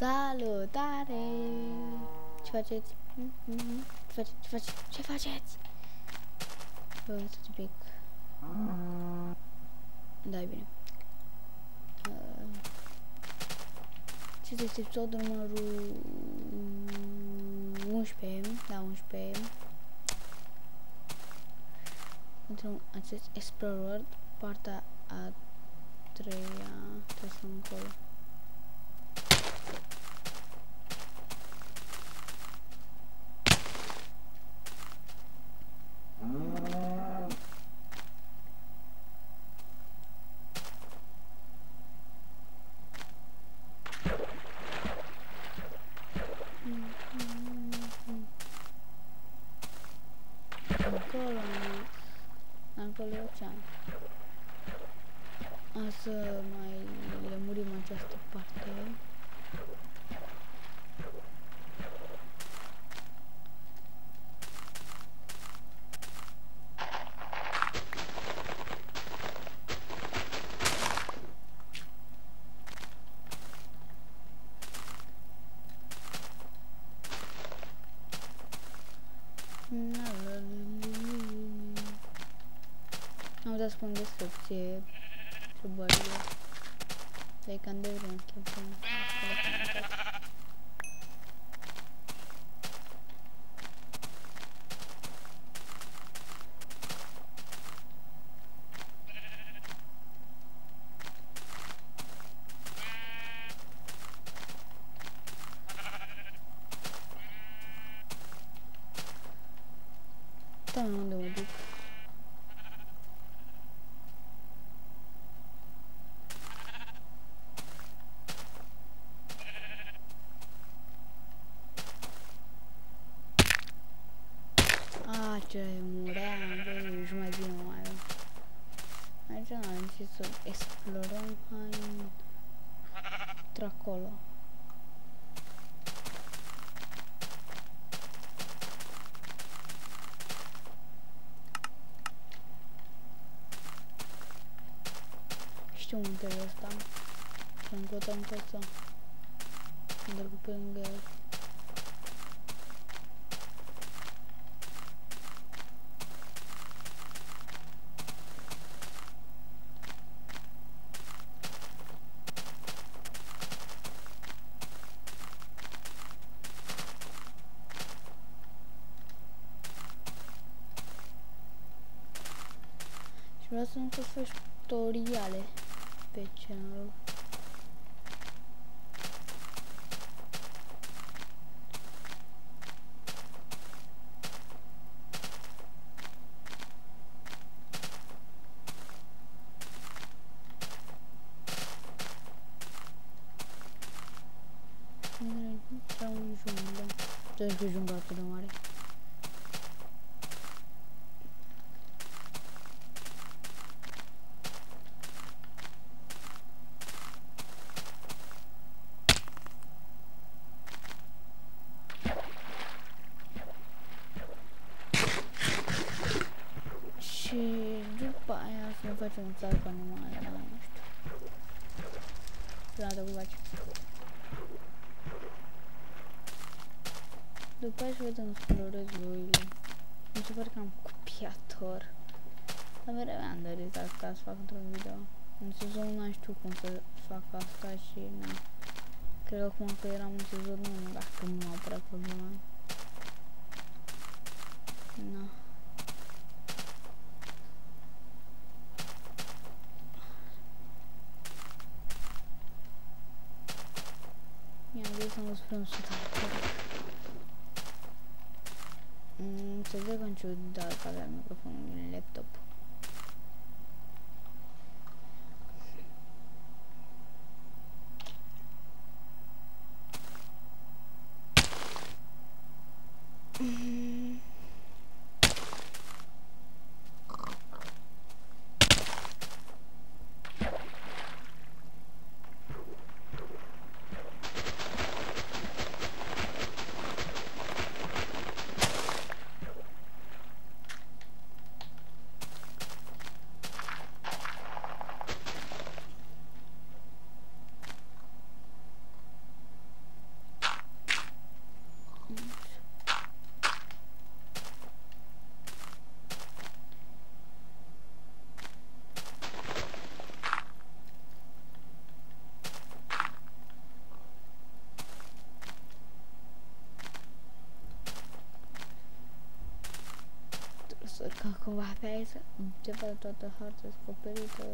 Salutare! Ce faceți? Hmm? Hmm? Ce faceți? Ce faceți? Ce faceți? Vă uitați un pic. Da, e bine. Uh, ce este episodul numărul 11, da, 11. Într-un acest Explorer, partea a treia, trebuie să încolo. Acolo, acolo e ocean. O să mai lămurim această parte. Am dat spun descripție întrebările. Dar e cam de vreme să pun Da, unde mă duc? Ah, ce muream, băi, și mai bine mă mai Aici nu am zis să explorăm, hai într-acolo. Știu muntele ăsta. Și încotro încotro. Merg pe lângă el. Vreau să nu faci tutoriale pe channel. Intrăm în junglă. Trebuie că jungla atât de mare. Și după aia să ne facem un țară cu animale, dar nu știu. Prima dată cum faci. După aia să vedem să explorez loile. Mi se pare că am copiator. Dar mereu am dorit asta să fac într-un video. În sezonul nu știu cum să fac asta și na. Cred că acum că eram în sezonul 1, dacă nu m-a apărat problema. Na. Zis să nu spun 100 Mm, se vede că în ciudat că avea microfonul din laptop. Ca cumva pe aici ceva toată harta descoperită.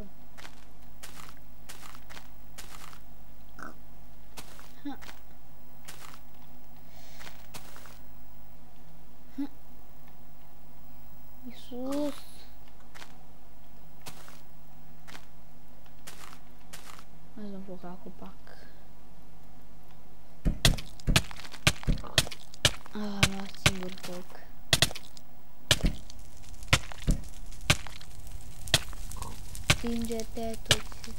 Ha. Ha. Iisus! Hai să-mi foc cu pac. Stinge-te toți.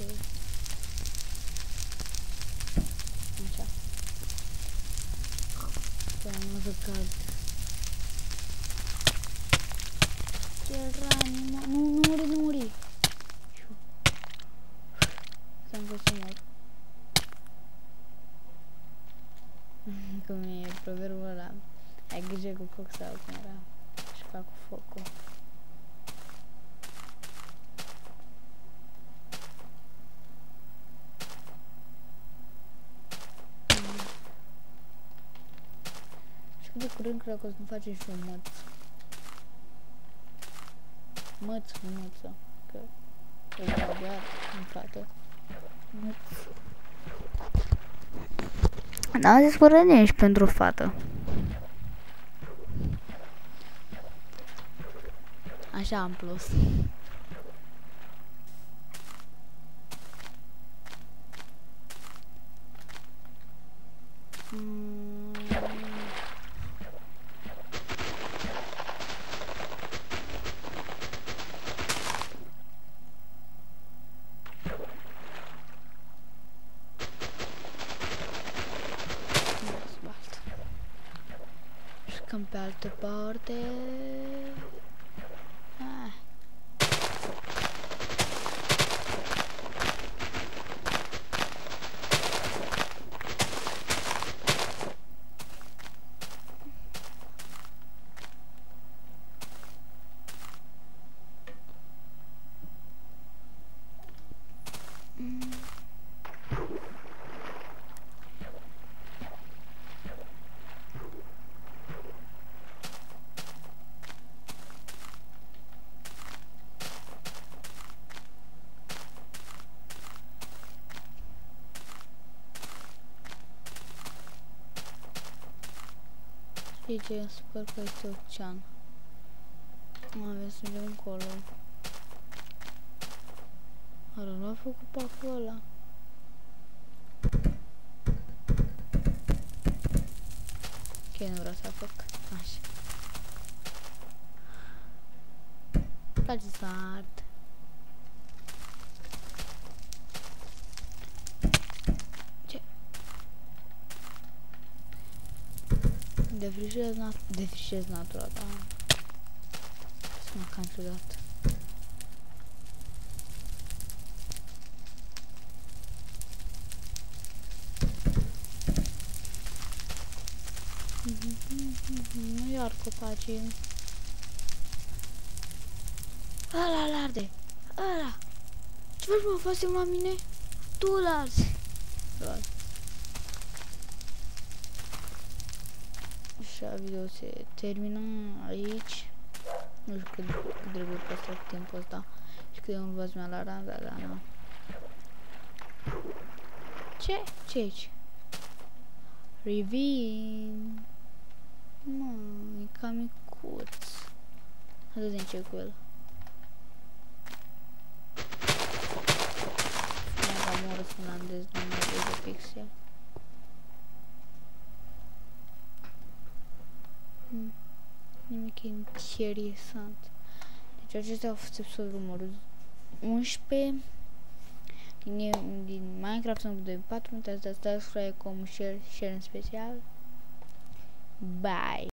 Ok. Așa. Să nu să cad. Ce rani, mă. Nu, nu muri, nu muri. S-am fost să mor. Cum e proverbul ăla. Ai grijă cu foc sau cum era. Și ca cu focul. cât de curând cred că o să-mi facem și un măț. Măț, măță. Că e bărbat, în fată. Măț. N-am zis fără și pentru fată. Așa am plus. pe altă parte. Ah. Știi ce? Sper că este ocean. Avem să mergem încolo. Are nu a făcut pacul ăla. Ok, nu vreau să fac. Așa. Place să ard. Defrișez, nat defrișez natura, da. Să mă cam ciudat. Nu iar copacii. Ăla l arde. Ăla. Ce faci mă, faci la mine? Tu l arzi. Așa, video se termină aici. Nu știu cât, cât trebuie păstrat timpul ăsta. Și cât de mult v-ați la randa, dar nu. Ce? Ce aici? Revin. Mă, e cam micuț. Hai să vedem ce cu el. Am o răspunandez numărul de pixel. que interessante. The judges of sobre o número 1xp. Tinha de Minecraft no de 4, muitas das das como share, share especial. Bye.